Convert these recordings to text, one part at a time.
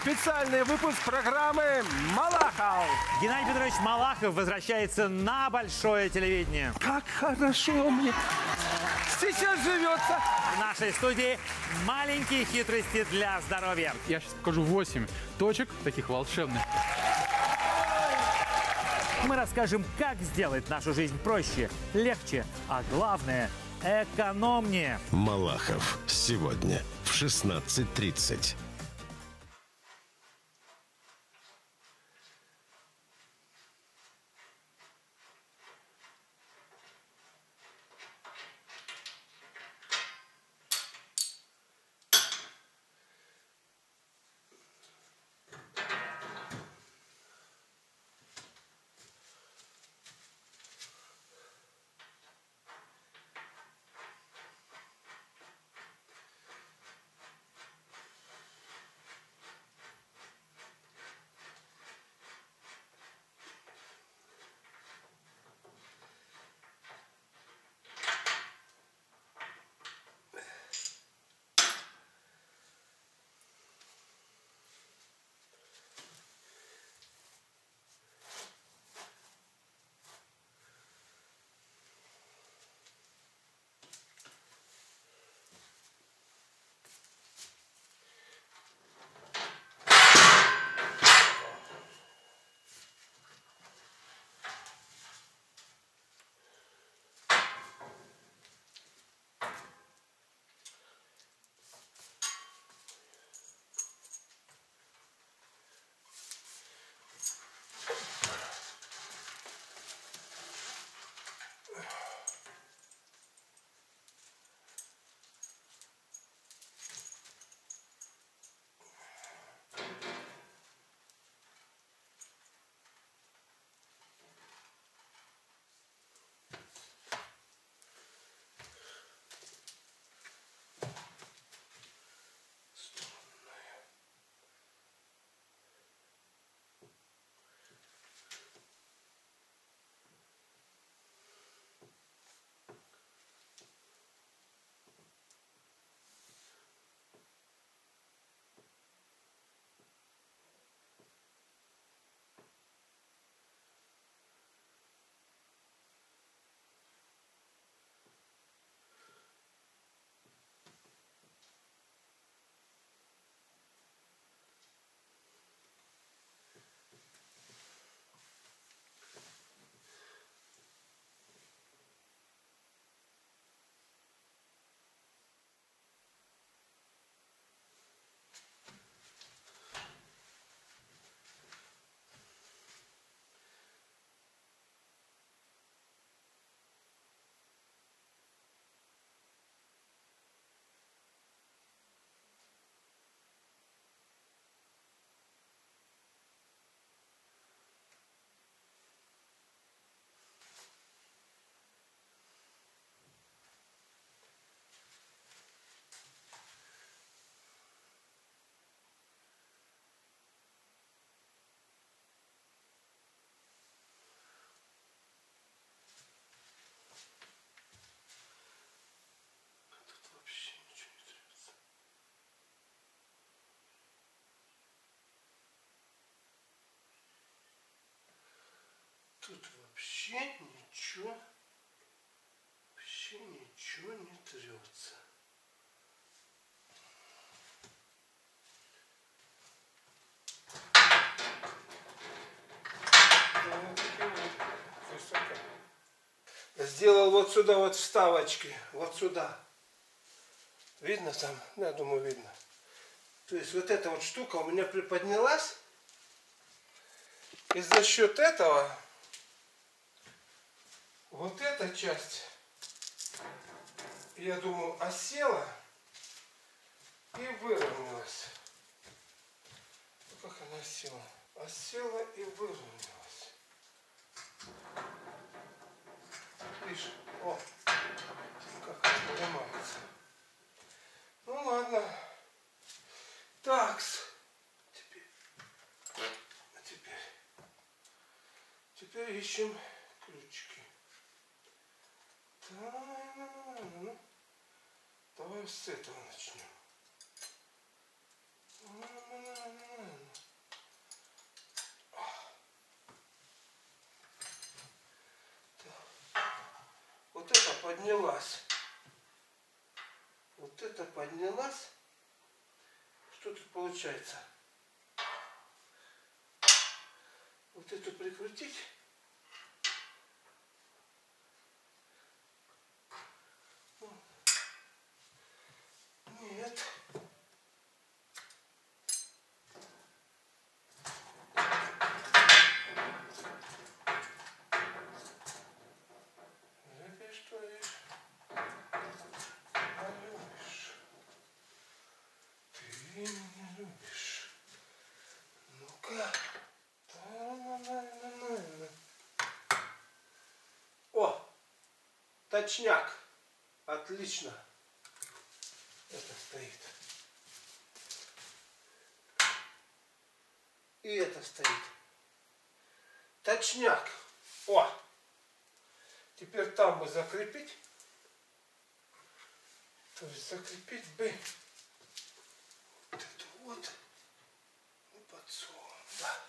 Специальный выпуск программы «Малахов». Геннадий Петрович Малахов возвращается на большое телевидение. Как хорошо мне сейчас живется. В нашей студии маленькие хитрости для здоровья. Я сейчас покажу 8 точек таких волшебных. Мы расскажем, как сделать нашу жизнь проще, легче, а главное – экономнее. Малахов. Сегодня в 16.30. Тут вообще ничего, вообще ничего не трется. Сделал вот сюда вот вставочки, вот сюда. Видно там? Я думаю, видно. То есть вот эта вот штука у меня приподнялась. И за счет этого вот эта часть, я думаю, осела и выровнялась. Ну, как она осела? Осела и выровнялась. Видишь? О, как она поднимается. Ну ладно. Такс. Теперь. А теперь. Теперь ищем Давай с этого начнем. Вот это поднялась. Вот это поднялась. Что тут получается? Вот эту прикрутить. Точняк. Отлично. Это стоит. И это стоит. Точняк. О! Теперь там бы закрепить. То есть закрепить бы вот это вот. И подсовываем. Да.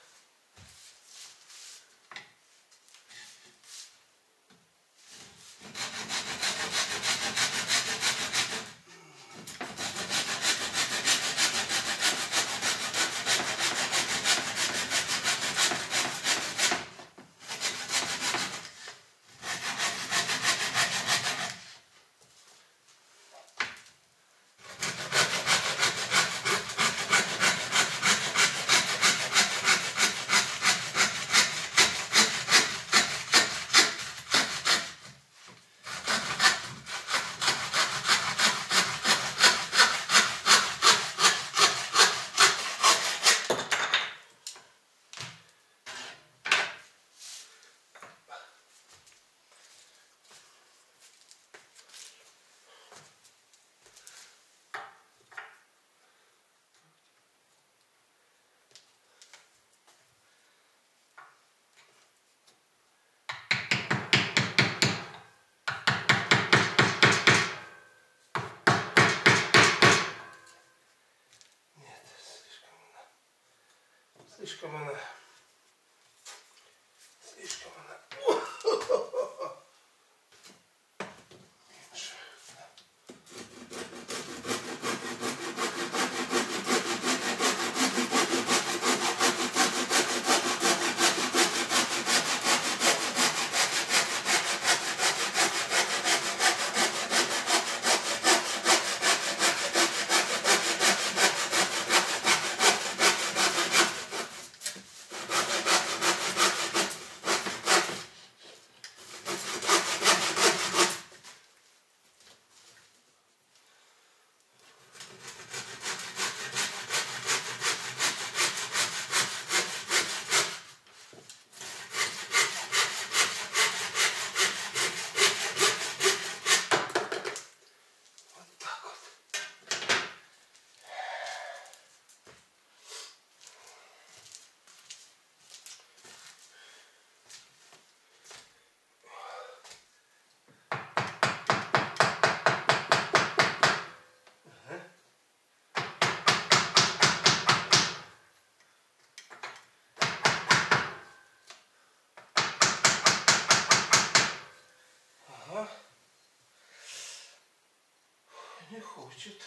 Слишком она. Слишком она. Не хочет.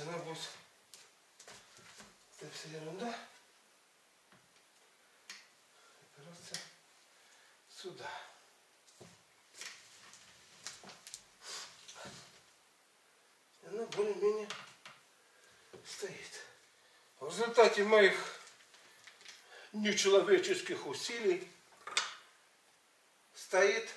цена будет Это все ерунда. Операция сюда. И она более-менее стоит. В результате моих нечеловеческих усилий стоит